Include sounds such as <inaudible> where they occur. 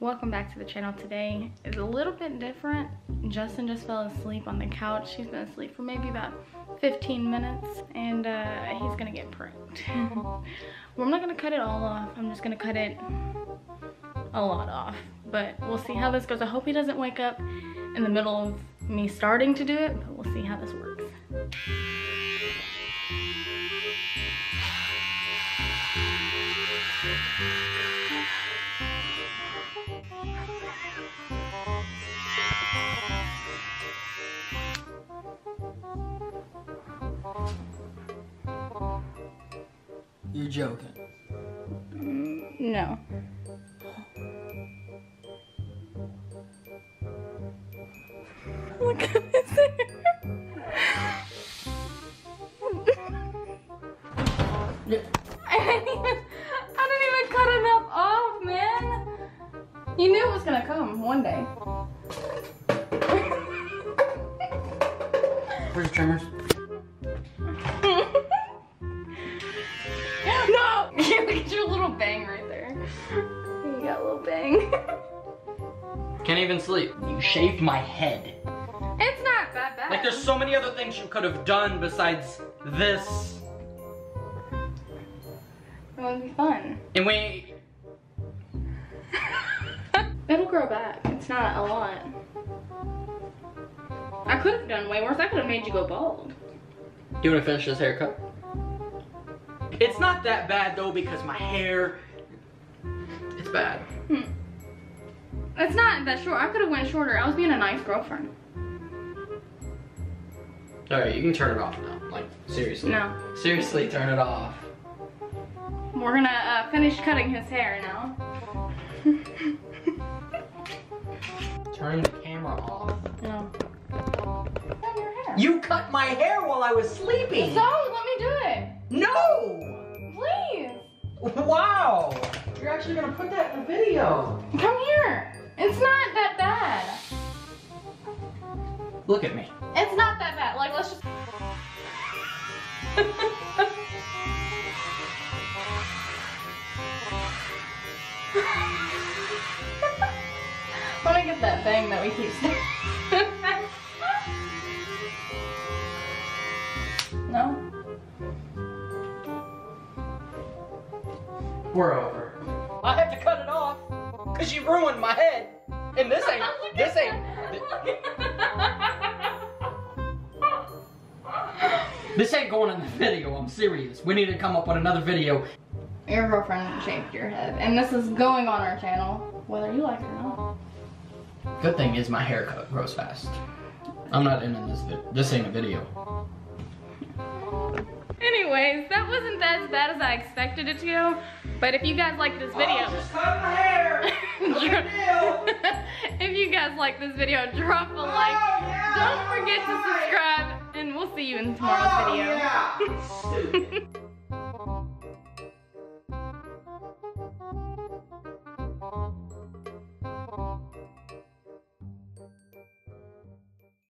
welcome back to the channel. Today is a little bit different. Justin just fell asleep on the couch. He's been asleep for maybe about 15 minutes and uh, he's gonna get pranked <laughs> well i'm not gonna cut it all off. I'm just gonna cut it a lot off but we'll see how this goes. I hope he doesn't wake up in the middle of me starting to do it but we'll see how this works You're joking. Mm, no. Look at his hair. I didn't even, I didn't even cut enough off, man. You knew it was gonna come one day. Where's the trimmers? Got a little bang. <laughs> Can't even sleep. You shaved my head. it's not that bad. Like there's so many other things you could have done besides this. It would be fun. And we <laughs> It'll grow back. It's not a lot. I could have done way worse. I could have made you go bald. Do you wanna finish this haircut? It's not that bad though because my hair it's bad. Hmm. It's not that short. I could have went shorter. I was being a nice girlfriend. Alright, you can turn it off now. Like seriously. No. Seriously, turn it off. We're gonna uh, finish cutting his hair now. Turn the camera off. No. Cut your hair. You cut my hair while I was sleeping. So, let me do it. No! Please. Wow! You're actually gonna put that in the video. Come here. It's not that bad. Look at me. It's not that bad. Like, let's just. <laughs> Let me get that thing that we keep <laughs> No? We're over. I have to cut it off because you ruined my head. And this ain't. <laughs> This ain't. that. This ain't going in the video. I'm serious. We need to come up with another video. Your girlfriend shaved your head, and this is going on our channel, whether you like it or not. Good thing is my haircut grows fast. I'm not in this. Vi- this ain't a video. Anyways, that wasn't as bad as I expected it to go. But if you guys like this video, oh, cut my hair. <laughs> <laughs> if you guys like this video, drop a oh, like. Don't forget to subscribe, and we'll see you in tomorrow's oh, video. yeah. <laughs>